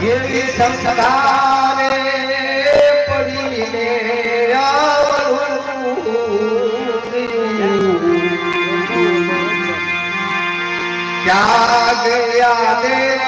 गिरी संधारे पड़ी क्या गया